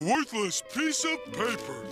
Worthless piece of paper.